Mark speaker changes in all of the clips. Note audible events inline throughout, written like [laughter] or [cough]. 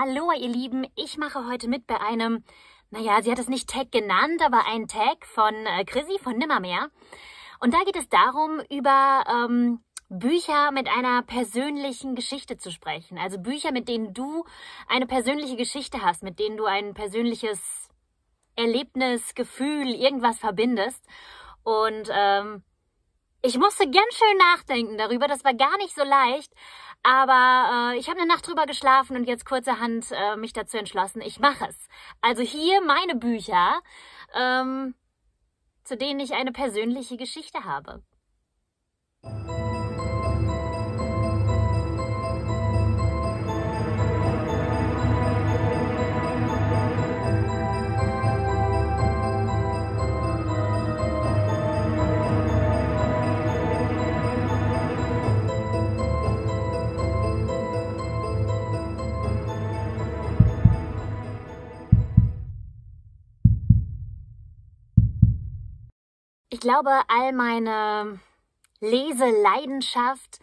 Speaker 1: Hallo ihr Lieben, ich mache heute mit bei einem, naja, sie hat es nicht Tag genannt, aber ein Tag von äh, Chrissy von Nimmermehr. Und da geht es darum, über ähm, Bücher mit einer persönlichen Geschichte zu sprechen. Also Bücher, mit denen du eine persönliche Geschichte hast, mit denen du ein persönliches Erlebnis, Gefühl, irgendwas verbindest. Und ähm, ich musste ganz schön nachdenken darüber. Das war gar nicht so leicht. Aber äh, ich habe eine Nacht drüber geschlafen und jetzt kurzerhand äh, mich dazu entschlossen, ich mache es. Also hier meine Bücher, ähm, zu denen ich eine persönliche Geschichte habe. Ich glaube, all meine Leseleidenschaft,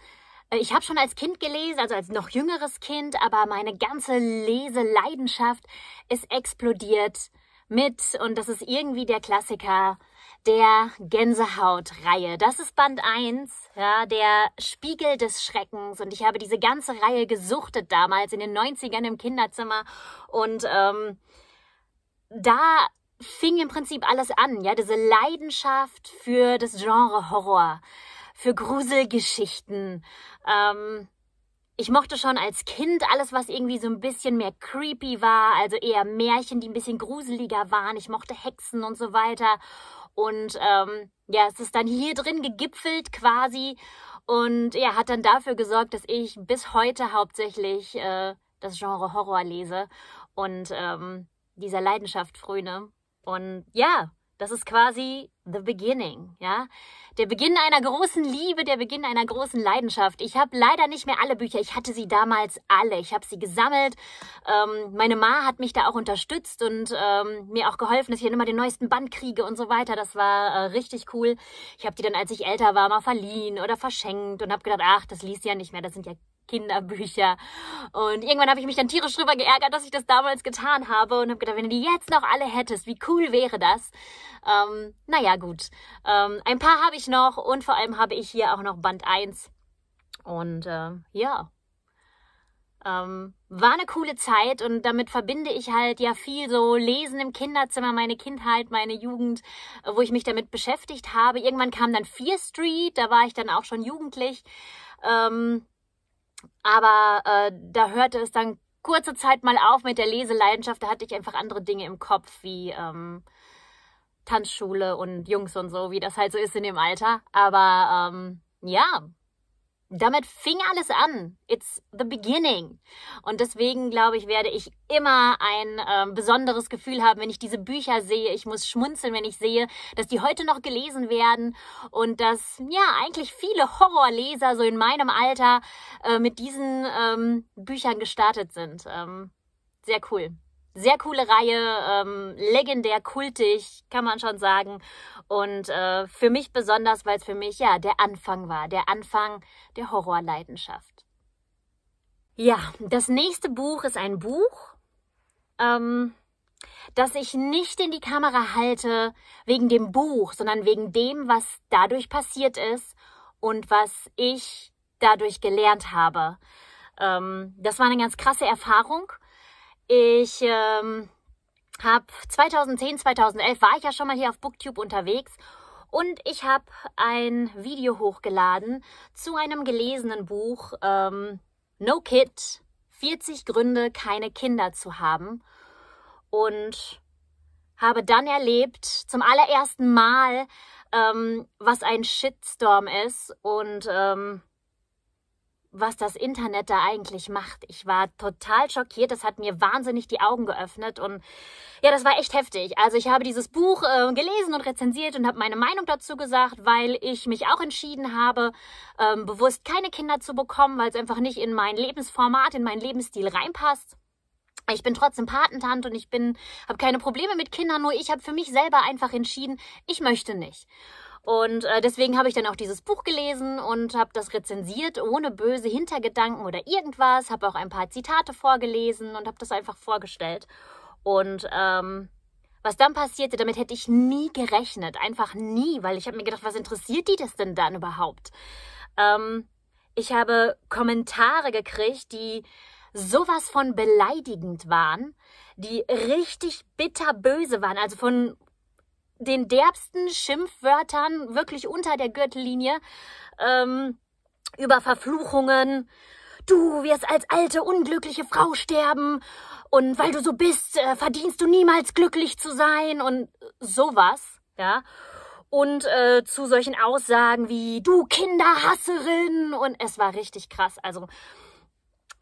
Speaker 1: äh, ich habe schon als Kind gelesen, also als noch jüngeres Kind, aber meine ganze Leseleidenschaft ist explodiert mit, und das ist irgendwie der Klassiker, der Gänsehaut-Reihe. Das ist Band 1, ja, der Spiegel des Schreckens. Und ich habe diese ganze Reihe gesuchtet damals in den 90ern im Kinderzimmer. Und ähm, da fing im Prinzip alles an, ja, diese Leidenschaft für das Genre Horror, für Gruselgeschichten. Ähm, ich mochte schon als Kind alles, was irgendwie so ein bisschen mehr creepy war, also eher Märchen, die ein bisschen gruseliger waren. Ich mochte Hexen und so weiter. Und ähm, ja, es ist dann hier drin gegipfelt quasi und ja, hat dann dafür gesorgt, dass ich bis heute hauptsächlich äh, das Genre Horror lese und ähm, dieser Leidenschaft fröne. Und ja, das ist quasi the beginning, ja. Der Beginn einer großen Liebe, der Beginn einer großen Leidenschaft. Ich habe leider nicht mehr alle Bücher. Ich hatte sie damals alle. Ich habe sie gesammelt. Ähm, meine Ma hat mich da auch unterstützt und ähm, mir auch geholfen, dass ich dann immer den neuesten Band kriege und so weiter. Das war äh, richtig cool. Ich habe die dann, als ich älter war, mal verliehen oder verschenkt und habe gedacht, ach, das liest ja nicht mehr. Das sind ja Kinderbücher. Und irgendwann habe ich mich dann tierisch drüber geärgert, dass ich das damals getan habe und habe gedacht, wenn du die jetzt noch alle hättest, wie cool wäre das? Ähm, naja, gut. Ähm, ein paar habe ich noch und vor allem habe ich hier auch noch Band 1. Und äh, ja, ähm, war eine coole Zeit und damit verbinde ich halt ja viel so Lesen im Kinderzimmer, meine Kindheit, meine Jugend, wo ich mich damit beschäftigt habe. Irgendwann kam dann Fear Street, da war ich dann auch schon jugendlich. Ähm, aber äh, da hörte es dann kurze Zeit mal auf mit der Leseleidenschaft. Da hatte ich einfach andere Dinge im Kopf, wie ähm, Tanzschule und Jungs und so, wie das halt so ist in dem Alter. Aber ähm, ja, damit fing alles an. It's the beginning. Und deswegen, glaube ich, werde ich immer ein äh, besonderes Gefühl haben, wenn ich diese Bücher sehe. Ich muss schmunzeln, wenn ich sehe, dass die heute noch gelesen werden und dass, ja, eigentlich viele Horrorleser so in meinem Alter äh, mit diesen ähm, Büchern gestartet sind. Ähm, sehr cool. Sehr coole Reihe, ähm, legendär kultig, kann man schon sagen. Und äh, für mich besonders, weil es für mich ja der Anfang war, der Anfang der Horrorleidenschaft. Ja, das nächste Buch ist ein Buch, ähm, das ich nicht in die Kamera halte wegen dem Buch, sondern wegen dem, was dadurch passiert ist und was ich dadurch gelernt habe. Ähm, das war eine ganz krasse Erfahrung ich ähm, habe 2010, 2011 war ich ja schon mal hier auf Booktube unterwegs und ich habe ein Video hochgeladen zu einem gelesenen Buch ähm, No Kid, 40 Gründe, keine Kinder zu haben. Und habe dann erlebt, zum allerersten Mal, ähm, was ein Shitstorm ist und ähm, was das Internet da eigentlich macht. Ich war total schockiert. Das hat mir wahnsinnig die Augen geöffnet und ja, das war echt heftig. Also ich habe dieses Buch äh, gelesen und rezensiert und habe meine Meinung dazu gesagt, weil ich mich auch entschieden habe, ähm, bewusst keine Kinder zu bekommen, weil es einfach nicht in mein Lebensformat, in meinen Lebensstil reinpasst. Ich bin trotzdem Patentante und ich bin, habe keine Probleme mit Kindern, nur ich habe für mich selber einfach entschieden, ich möchte nicht. Und äh, deswegen habe ich dann auch dieses Buch gelesen und habe das rezensiert, ohne böse Hintergedanken oder irgendwas. Habe auch ein paar Zitate vorgelesen und habe das einfach vorgestellt. Und ähm, was dann passierte, damit hätte ich nie gerechnet. Einfach nie, weil ich habe mir gedacht, was interessiert die das denn dann überhaupt? Ähm, ich habe Kommentare gekriegt, die sowas von beleidigend waren, die richtig bitterböse waren, also von den derbsten Schimpfwörtern wirklich unter der Gürtellinie, ähm, über Verfluchungen. Du wirst als alte, unglückliche Frau sterben und weil du so bist, äh, verdienst du niemals glücklich zu sein und sowas, ja. Und äh, zu solchen Aussagen wie du Kinderhasserin und es war richtig krass. Also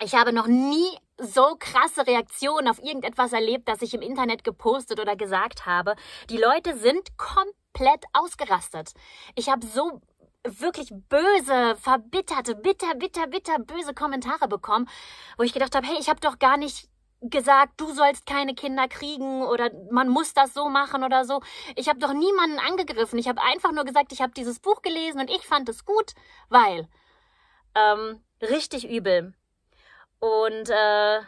Speaker 1: ich habe noch nie so krasse Reaktionen auf irgendetwas erlebt, das ich im Internet gepostet oder gesagt habe. Die Leute sind komplett ausgerastet. Ich habe so wirklich böse, verbitterte, bitter, bitter, bitter, böse Kommentare bekommen, wo ich gedacht habe, hey, ich habe doch gar nicht gesagt, du sollst keine Kinder kriegen oder man muss das so machen oder so. Ich habe doch niemanden angegriffen. Ich habe einfach nur gesagt, ich habe dieses Buch gelesen und ich fand es gut, weil ähm, richtig übel. Und äh,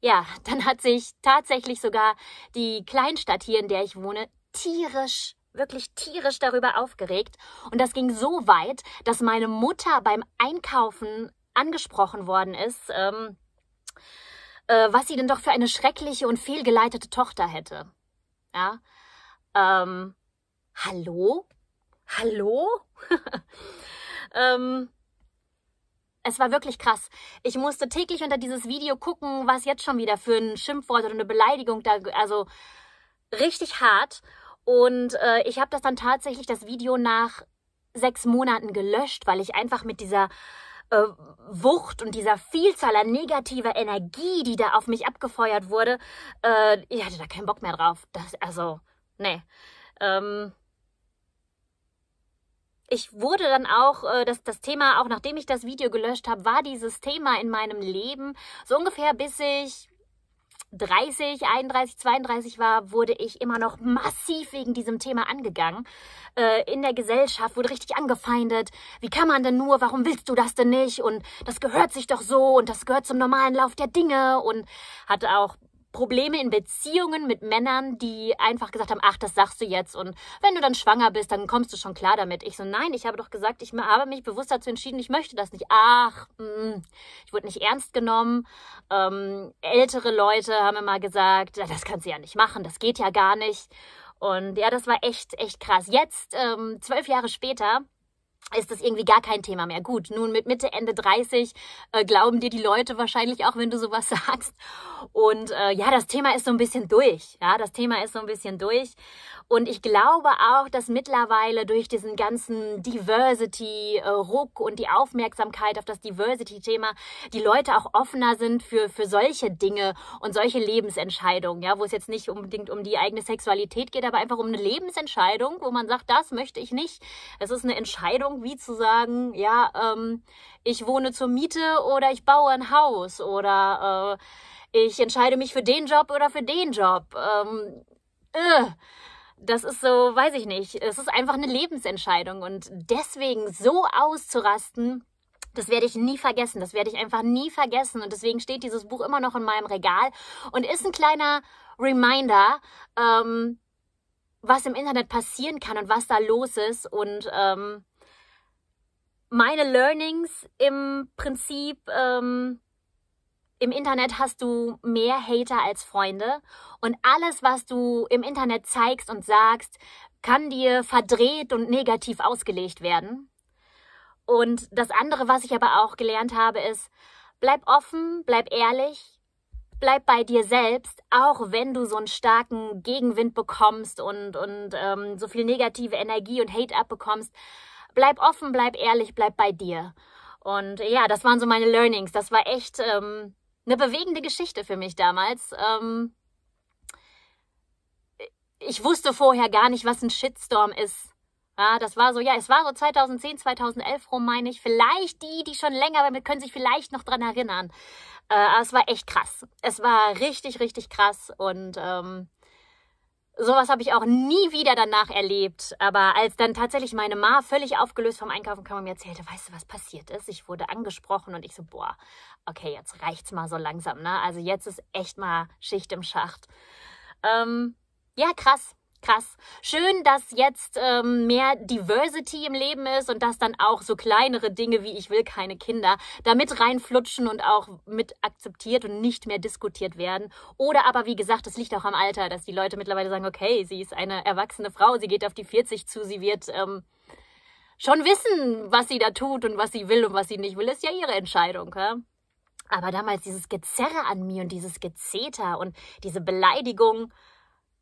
Speaker 1: ja, dann hat sich tatsächlich sogar die Kleinstadt hier, in der ich wohne, tierisch wirklich tierisch darüber aufgeregt. Und das ging so weit, dass meine Mutter beim Einkaufen angesprochen worden ist, ähm, äh, was sie denn doch für eine schreckliche und fehlgeleitete Tochter hätte. Ja. Ähm, hallo? Hallo? [laughs] ähm, es war wirklich krass. Ich musste täglich unter dieses Video gucken, was jetzt schon wieder für ein Schimpfwort oder eine Beleidigung da, also richtig hart. Und äh, ich habe das dann tatsächlich, das Video nach sechs Monaten gelöscht, weil ich einfach mit dieser äh, Wucht und dieser Vielzahl an negativer Energie, die da auf mich abgefeuert wurde, äh, ich hatte da keinen Bock mehr drauf. Das, also, nee. Ähm, ich wurde dann auch, äh, das, das Thema, auch nachdem ich das Video gelöscht habe, war dieses Thema in meinem Leben so ungefähr bis ich 30, 31, 32 war, wurde ich immer noch massiv wegen diesem Thema angegangen. Äh, in der Gesellschaft wurde richtig angefeindet. Wie kann man denn nur? Warum willst du das denn nicht? Und das gehört sich doch so und das gehört zum normalen Lauf der Dinge und hatte auch Probleme in Beziehungen mit Männern, die einfach gesagt haben, ach, das sagst du jetzt und wenn du dann schwanger bist, dann kommst du schon klar damit. Ich so, nein, ich habe doch gesagt, ich habe mich bewusst dazu entschieden, ich möchte das nicht. Ach, mh. Mm, ich wurde nicht ernst genommen. Ähm, ältere Leute haben immer gesagt, das kannst du ja nicht machen, das geht ja gar nicht. Und ja, das war echt, echt krass. Jetzt, ähm, zwölf Jahre später, ist das irgendwie gar kein Thema mehr. Gut, nun mit Mitte, Ende 30 äh, glauben dir die Leute wahrscheinlich auch, wenn du sowas [laughs] sagst. Und äh, ja, das Thema ist so ein bisschen durch. Ja, das Thema ist so ein bisschen durch. Und ich glaube auch, dass mittlerweile durch diesen ganzen Diversity-Ruck und die Aufmerksamkeit auf das Diversity-Thema die Leute auch offener sind für, für solche Dinge und solche Lebensentscheidungen, ja, wo es jetzt nicht unbedingt um die eigene Sexualität geht, aber einfach um eine Lebensentscheidung, wo man sagt, das möchte ich nicht. Es ist eine Entscheidung, wie zu sagen, ja, ähm, ich wohne zur Miete oder ich baue ein Haus oder äh, ich entscheide mich für den Job oder für den Job. Ähm, äh das ist so, weiß ich nicht, es ist einfach eine Lebensentscheidung und deswegen so auszurasten, das werde ich nie vergessen, das werde ich einfach nie vergessen und deswegen steht dieses Buch immer noch in meinem Regal und ist ein kleiner Reminder, ähm, was im Internet passieren kann und was da los ist und ähm, meine Learnings im Prinzip ähm, im Internet hast du mehr Hater als Freunde und alles, was du im Internet zeigst und sagst, kann dir verdreht und negativ ausgelegt werden. Und das andere, was ich aber auch gelernt habe, ist, bleib offen, bleib ehrlich, bleib bei dir selbst, auch wenn du so einen starken Gegenwind bekommst und, und ähm, so viel negative Energie und Hate abbekommst. Bleib offen, bleib ehrlich, bleib bei dir. Und ja, das waren so meine Learnings. Das war echt ähm, eine bewegende Geschichte für mich damals. Ähm, ich wusste vorher gar nicht, was ein Shitstorm ist. Ja, das war so, ja, es war so 2010, 2011 rum, meine ich. Vielleicht die, die schon länger, damit können sich vielleicht noch dran erinnern. Äh, aber es war echt krass. Es war richtig, richtig krass. Und ähm, sowas habe ich auch nie wieder danach erlebt. Aber als dann tatsächlich meine Ma völlig aufgelöst vom Einkaufen kam und mir erzählte, weißt du, was passiert ist? Ich wurde angesprochen und ich so, boah, okay, jetzt reicht's mal so langsam, ne? Also jetzt ist echt mal Schicht im Schacht. Ähm, ja, krass krass. Schön, dass jetzt ähm, mehr Diversity im Leben ist und dass dann auch so kleinere Dinge wie ich will keine Kinder da mit reinflutschen und auch mit akzeptiert und nicht mehr diskutiert werden. Oder aber, wie gesagt, das liegt auch am Alter, dass die Leute mittlerweile sagen, okay, sie ist eine erwachsene Frau, sie geht auf die 40 zu, sie wird ähm, schon wissen, was sie da tut und was sie will und was sie nicht will, ist ja ihre Entscheidung. Ja? Aber damals dieses Gezerre an mir und dieses Gezeter und diese Beleidigung,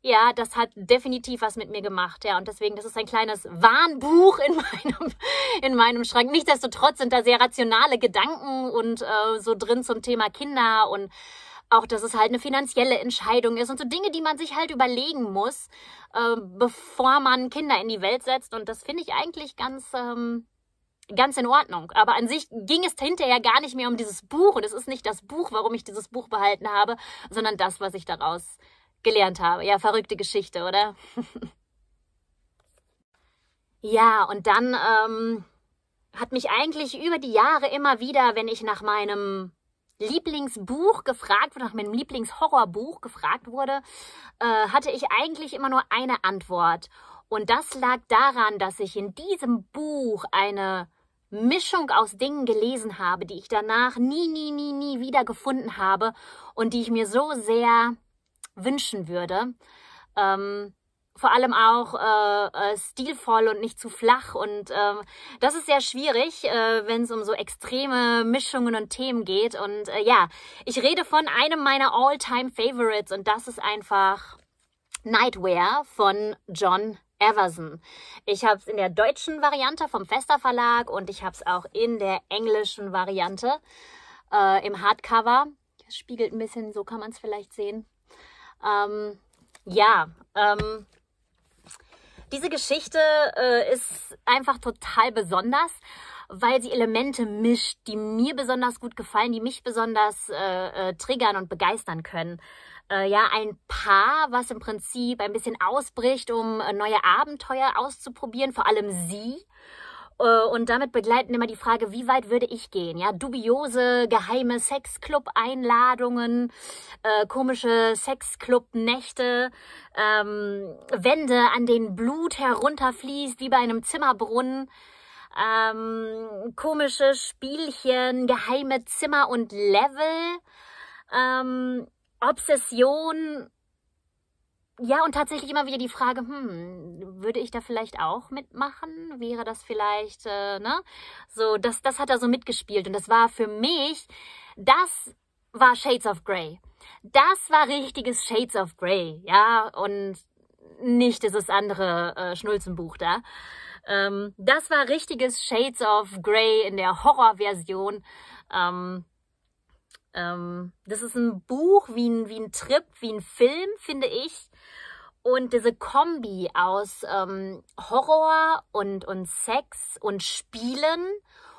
Speaker 1: ja, das hat definitiv was mit mir gemacht, ja. Und deswegen, das ist ein kleines Warnbuch in [laughs] meinem, in meinem Schrank. Nichtsdestotrotz sind da sehr rationale Gedanken und äh, so drin zum Thema Kinder und auch, dass es halt eine finanzielle Entscheidung ist und so Dinge, die man sich halt überlegen muss, äh, bevor man Kinder in die Welt setzt. Und das finde ich eigentlich ganz, ähm, ganz in Ordnung. Aber an sich ging es hinterher gar nicht mehr um dieses Buch. Und es ist nicht das Buch, warum ich dieses Buch behalten habe, sondern das, was ich daraus gelernt habe. Ja, verrückte Geschichte, oder? [laughs] ja, und dann ähm, hat mich eigentlich über die Jahre immer wieder, wenn ich nach meinem Lieblingsbuch gefragt wurde, nach meinem Lieblingshorrorbuch gefragt wurde, äh, hatte ich eigentlich immer nur eine Antwort. Und das lag daran, dass ich in diesem Buch eine Mischung aus Dingen gelesen habe, die ich danach nie, nie, nie, nie wieder gefunden habe und die ich mir so sehr wünschen würde. Ähm, vor allem auch äh, äh, stilvoll und nicht zu flach. Und äh, das ist sehr schwierig, äh, wenn es um so extreme Mischungen und Themen geht. Und äh, ja, ich rede von einem meiner All-Time-Favorites und das ist einfach Nightwear von John Everson. Ich habe es in der deutschen Variante vom Fester Verlag und ich habe es auch in der englischen Variante äh, im Hardcover. Das spiegelt ein bisschen, so kann man es vielleicht sehen. Ähm, ja, ähm, diese Geschichte äh, ist einfach total besonders, weil sie Elemente mischt, die mir besonders gut gefallen, die mich besonders äh, äh, triggern und begeistern können. Äh, ja, ein Paar, was im Prinzip ein bisschen ausbricht, um äh, neue Abenteuer auszuprobieren, vor allem sie. Äh, und damit begleiten immer die Frage, wie weit würde ich gehen? Ja, dubiose, geheime Sexclub-Einladungen, äh, komische Sexclub-Nächte, ähm, Wände, an denen Blut herunterfließt, wie bei einem Zimmerbrunnen. Ähm, komische Spielchen, geheime Zimmer und Level, ähm, Obsession ja, und tatsächlich immer wieder die Frage, hm, würde ich da vielleicht auch mitmachen? Wäre das vielleicht, äh, ne? So, das, das hat er so mitgespielt. Und das war für mich, das war Shades of Grey. Das war richtiges Shades of Grey, ja, und nicht dieses andere äh, Schnulzenbuch da. Ähm, das war richtiges Shades of Grey in der Horrorversion. Ähm, ähm, das ist ein Buch wie ein, wie ein Trip, wie ein Film, finde ich. Und diese Kombi aus ähm, Horror und, und Sex und Spielen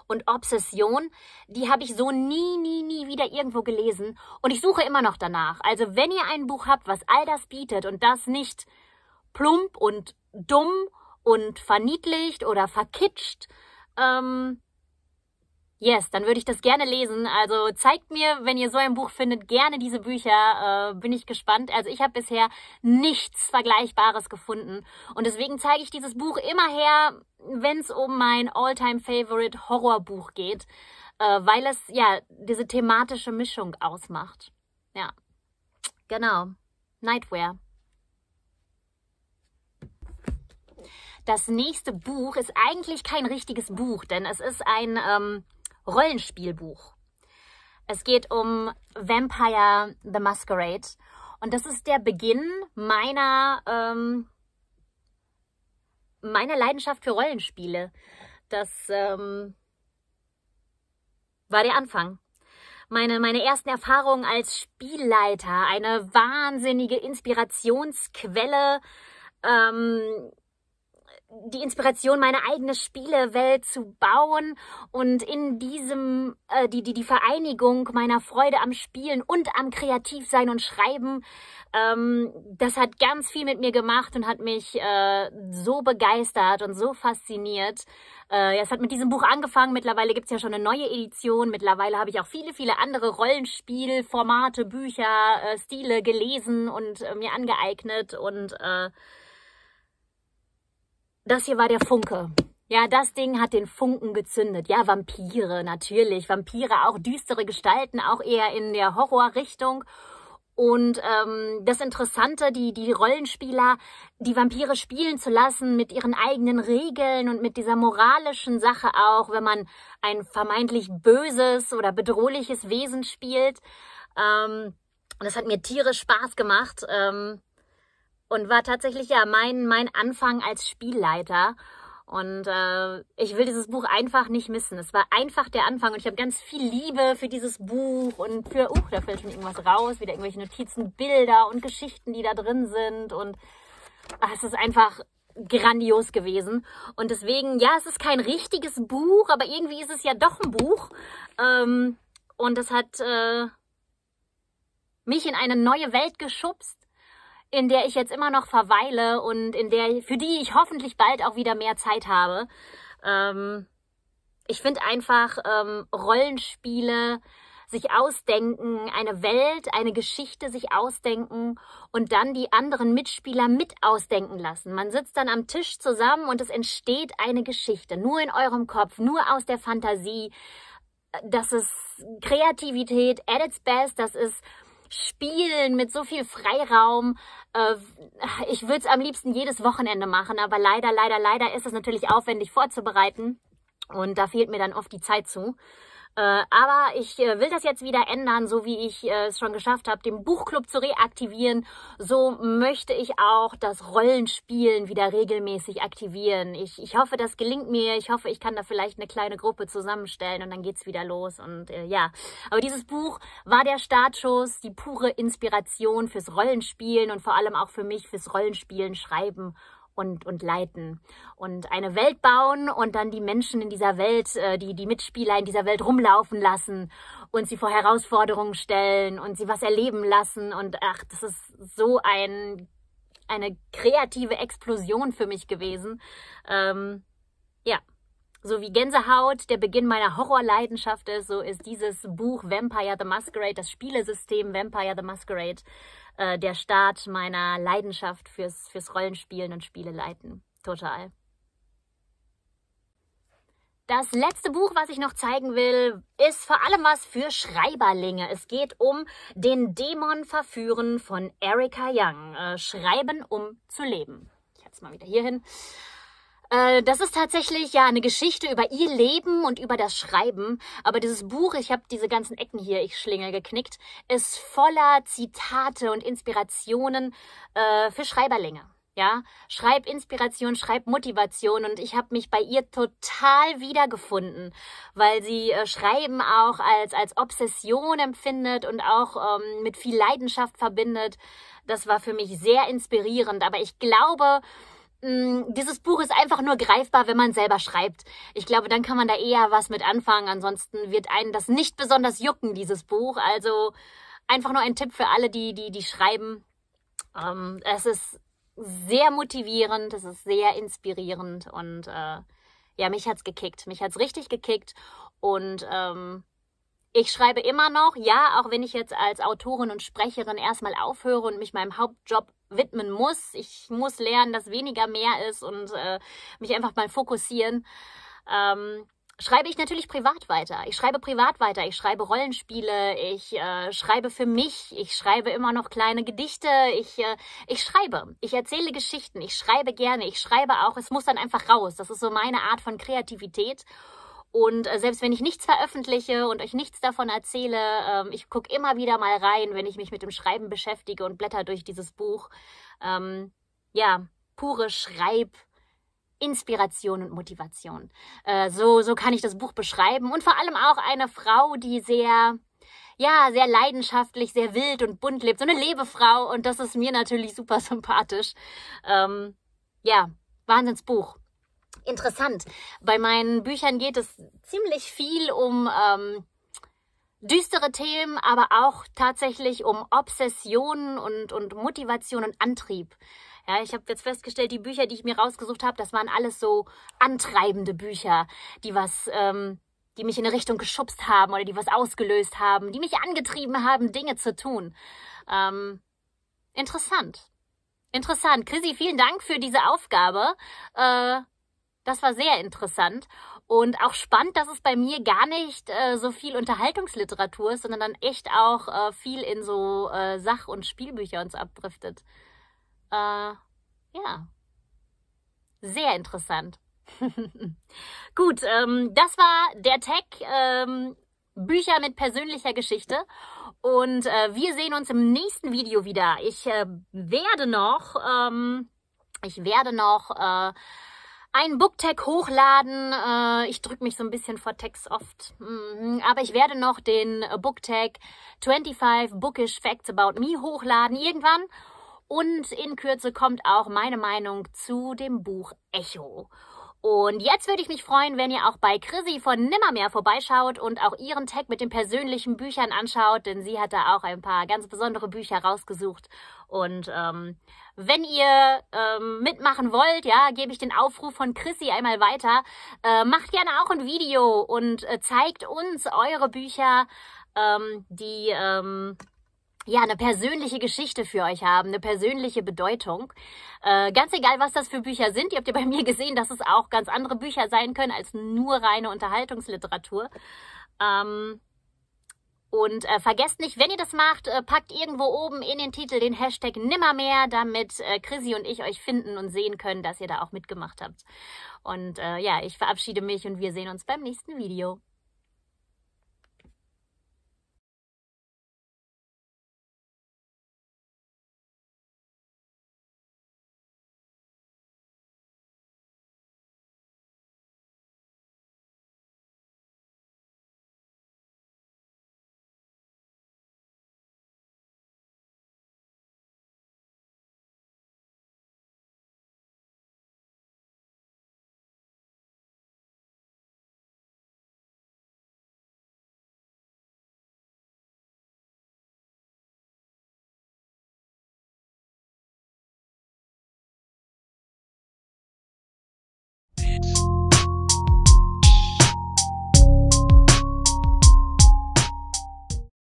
Speaker 1: und Obsession, die habe ich so nie, nie, nie wieder irgendwo gelesen. Und ich suche immer noch danach. Also wenn ihr ein Buch habt, was all das bietet und das nicht plump und dumm und verniedlicht oder verkitscht, ähm, Yes, dann würde ich das gerne lesen. Also zeigt mir, wenn ihr so ein Buch findet, gerne diese Bücher. Äh, bin ich gespannt. Also ich habe bisher nichts Vergleichbares gefunden. Und deswegen zeige ich dieses Buch immer her, wenn es um mein All-Time-Favorite Horrorbuch geht. Äh, weil es ja diese thematische Mischung ausmacht. Ja, genau. Nightwear. Das nächste Buch ist eigentlich kein richtiges Buch, denn es ist ein ähm, Rollenspielbuch. Es geht um Vampire the Masquerade und das ist der Beginn meiner, ähm, meiner Leidenschaft für Rollenspiele. Das ähm, war der Anfang. Meine, meine ersten Erfahrungen als Spielleiter, eine wahnsinnige Inspirationsquelle, ähm, die Inspiration, meine eigene Spielewelt zu bauen und in diesem, äh, die, die, die Vereinigung meiner Freude am Spielen und am Kreativsein und Schreiben, ähm, das hat ganz viel mit mir gemacht und hat mich äh, so begeistert und so fasziniert. Äh, es hat mit diesem Buch angefangen, mittlerweile gibt's ja schon eine neue Edition, mittlerweile habe ich auch viele, viele andere Rollenspielformate, Bücher, äh, Stile gelesen und äh, mir angeeignet und äh, das hier war der Funke. Ja, das Ding hat den Funken gezündet. Ja, Vampire, natürlich. Vampire, auch düstere Gestalten, auch eher in der Horrorrichtung. Und ähm, das Interessante, die, die Rollenspieler, die Vampire spielen zu lassen mit ihren eigenen Regeln und mit dieser moralischen Sache auch, wenn man ein vermeintlich böses oder bedrohliches Wesen spielt. Ähm, das hat mir tierisch Spaß gemacht. Ähm, und war tatsächlich ja mein, mein Anfang als Spielleiter. Und äh, ich will dieses Buch einfach nicht missen. Es war einfach der Anfang und ich habe ganz viel Liebe für dieses Buch und für, uh, da fällt schon irgendwas raus, wieder irgendwelche Notizen, Bilder und Geschichten, die da drin sind. Und ach, es ist einfach grandios gewesen. Und deswegen, ja, es ist kein richtiges Buch, aber irgendwie ist es ja doch ein Buch. Ähm, und es hat äh, mich in eine neue Welt geschubst in der ich jetzt immer noch verweile und in der, für die ich hoffentlich bald auch wieder mehr Zeit habe. Ähm, ich finde einfach ähm, Rollenspiele, sich ausdenken, eine Welt, eine Geschichte sich ausdenken und dann die anderen Mitspieler mit ausdenken lassen. Man sitzt dann am Tisch zusammen und es entsteht eine Geschichte, nur in eurem Kopf, nur aus der Fantasie. Das ist Kreativität at its best, das ist Spielen mit so viel Freiraum. Äh, ich würde es am liebsten jedes Wochenende machen, aber leider, leider, leider ist es natürlich aufwendig vorzubereiten. Und da fehlt mir dann oft die Zeit zu. Äh, aber ich äh, will das jetzt wieder ändern, so wie ich äh, es schon geschafft habe, den Buchclub zu reaktivieren. So möchte ich auch das Rollenspielen wieder regelmäßig aktivieren. Ich, ich hoffe, das gelingt mir. Ich hoffe, ich kann da vielleicht eine kleine Gruppe zusammenstellen und dann geht's wieder los. Und äh, ja, aber dieses Buch war der Startschuss, die pure Inspiration fürs Rollenspielen und vor allem auch für mich fürs Rollenspielen, Schreiben und, und leiten und eine Welt bauen und dann die Menschen in dieser Welt, äh, die, die Mitspieler in dieser Welt rumlaufen lassen und sie vor Herausforderungen stellen und sie was erleben lassen und ach, das ist so ein, eine kreative Explosion für mich gewesen. Ähm, ja, so wie Gänsehaut der Beginn meiner Horrorleidenschaft ist, so ist dieses Buch Vampire the Masquerade, das Spielesystem Vampire the Masquerade, äh, der Start meiner Leidenschaft fürs, fürs Rollenspielen und Spiele leiten. Total. Das letzte Buch, was ich noch zeigen will, ist vor allem was für Schreiberlinge. Es geht um den Dämon verführen von Erika Young. Äh, Schreiben, um zu leben. Ich halte es mal wieder hier hin. Äh, das ist tatsächlich ja eine Geschichte über ihr Leben und über das Schreiben. Aber dieses Buch, ich habe diese ganzen Ecken hier, ich schlingel geknickt, ist voller Zitate und Inspirationen äh, für Schreiberlinge. Ja, Schreibinspiration, Schreibmotivation und ich habe mich bei ihr total wiedergefunden, weil sie äh, Schreiben auch als als Obsession empfindet und auch ähm, mit viel Leidenschaft verbindet. Das war für mich sehr inspirierend, aber ich glaube, Mm, dieses Buch ist einfach nur greifbar, wenn man selber schreibt. Ich glaube, dann kann man da eher was mit anfangen. Ansonsten wird einen das nicht besonders jucken, dieses Buch. Also einfach nur ein Tipp für alle, die, die, die schreiben. Ähm, es ist sehr motivierend, es ist sehr inspirierend und äh, ja, mich hat's gekickt. Mich hat's richtig gekickt und ähm, ich schreibe immer noch, ja, auch wenn ich jetzt als Autorin und Sprecherin erstmal aufhöre und mich meinem Hauptjob widmen muss. Ich muss lernen, dass weniger mehr ist und äh, mich einfach mal fokussieren. Ähm, schreibe ich natürlich privat weiter. Ich schreibe privat weiter. Ich schreibe Rollenspiele. Ich äh, schreibe für mich. Ich schreibe immer noch kleine Gedichte. Ich, äh, ich schreibe. Ich erzähle Geschichten. Ich schreibe gerne. Ich schreibe auch. Es muss dann einfach raus. Das ist so meine Art von Kreativität. Und äh, selbst wenn ich nichts veröffentliche und euch nichts davon erzähle, ähm, ich gucke immer wieder mal rein, wenn ich mich mit dem Schreiben beschäftige und blätter durch dieses Buch. Ähm, ja, pure Schreib. Inspiration und Motivation. Äh, so, so kann ich das Buch beschreiben. Und vor allem auch eine Frau, die sehr, ja, sehr leidenschaftlich, sehr wild und bunt lebt. So eine Lebefrau. Und das ist mir natürlich super sympathisch. Ähm, ja, Wahnsinnsbuch. Interessant. Bei meinen Büchern geht es ziemlich viel um ähm, düstere Themen, aber auch tatsächlich um Obsessionen und, und Motivation und Antrieb. Ja, ich habe jetzt festgestellt, die Bücher, die ich mir rausgesucht habe, das waren alles so antreibende Bücher, die was, ähm, die mich in eine Richtung geschubst haben oder die was ausgelöst haben, die mich angetrieben haben, Dinge zu tun. Ähm, interessant. Interessant. Chrissy, vielen Dank für diese Aufgabe. Äh, das war sehr interessant. Und auch spannend, dass es bei mir gar nicht äh, so viel Unterhaltungsliteratur ist, sondern dann echt auch äh, viel in so äh, Sach- und Spielbücher uns abdriftet. Äh, ja. Sehr interessant. [laughs] Gut, ähm, das war der Tag. Ähm, Bücher mit persönlicher Geschichte. Und äh, wir sehen uns im nächsten Video wieder. Ich äh, werde noch, ähm, ich werde noch äh, ein Booktag hochladen. Äh, ich drücke mich so ein bisschen vor Text oft. Mhm. Aber ich werde noch den Booktag 25 Bookish Facts About Me hochladen irgendwann. Und in Kürze kommt auch meine Meinung zu dem Buch Echo. Und jetzt würde ich mich freuen, wenn ihr auch bei Chrissy von Nimmermehr vorbeischaut und auch ihren Tag mit den persönlichen Büchern anschaut, denn sie hat da auch ein paar ganz besondere Bücher rausgesucht. Und ähm, wenn ihr ähm, mitmachen wollt, ja, gebe ich den Aufruf von Chrissy einmal weiter. Äh, macht gerne auch ein Video und äh, zeigt uns eure Bücher, ähm, die ähm, ja, eine persönliche Geschichte für euch haben, eine persönliche Bedeutung. Äh, ganz egal, was das für Bücher sind. Ihr habt ja bei mir gesehen, dass es auch ganz andere Bücher sein können als nur reine Unterhaltungsliteratur. Ähm, und äh, vergesst nicht, wenn ihr das macht, äh, packt irgendwo oben in den Titel den Hashtag Nimmermehr, damit äh, Chrissy und ich euch finden und sehen können, dass ihr da auch mitgemacht habt. Und äh, ja, ich verabschiede mich und wir sehen uns beim nächsten Video.